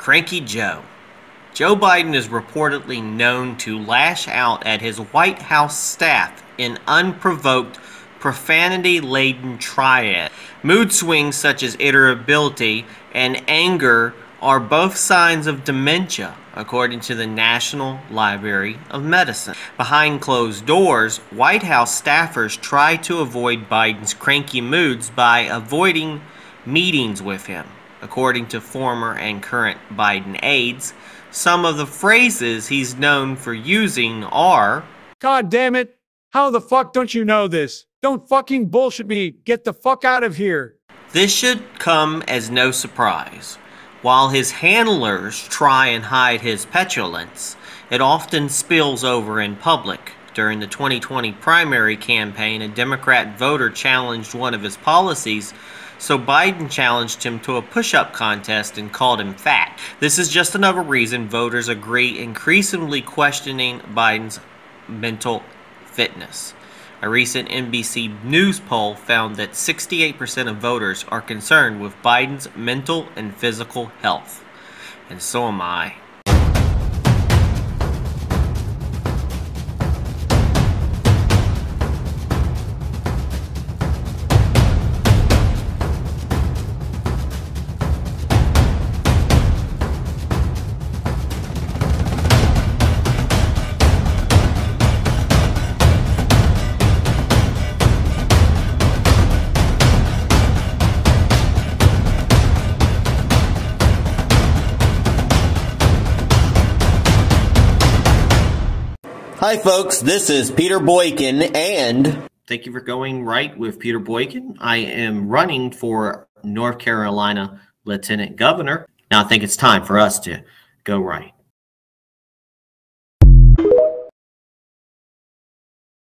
Cranky Joe. Joe Biden is reportedly known to lash out at his White House staff in unprovoked, profanity laden triad. Mood swings such as irritability and anger are both signs of dementia, according to the National Library of Medicine. Behind closed doors, White House staffers try to avoid Biden's cranky moods by avoiding meetings with him. According to former and current Biden aides, some of the phrases he's known for using are God damn it. How the fuck don't you know this? Don't fucking bullshit me. Get the fuck out of here. This should come as no surprise. While his handlers try and hide his petulance, it often spills over in public. During the 2020 primary campaign, a Democrat voter challenged one of his policies, so Biden challenged him to a push up contest and called him fat. This is just another reason voters agree increasingly questioning Biden's mental fitness. A recent NBC News poll found that 68% of voters are concerned with Biden's mental and physical health. And so am I. Hi, folks. This is Peter Boykin, and Thank you for going right with Peter Boykin. I am running for North Carolina Lieutenant Governor. Now I think it's time for us to go right.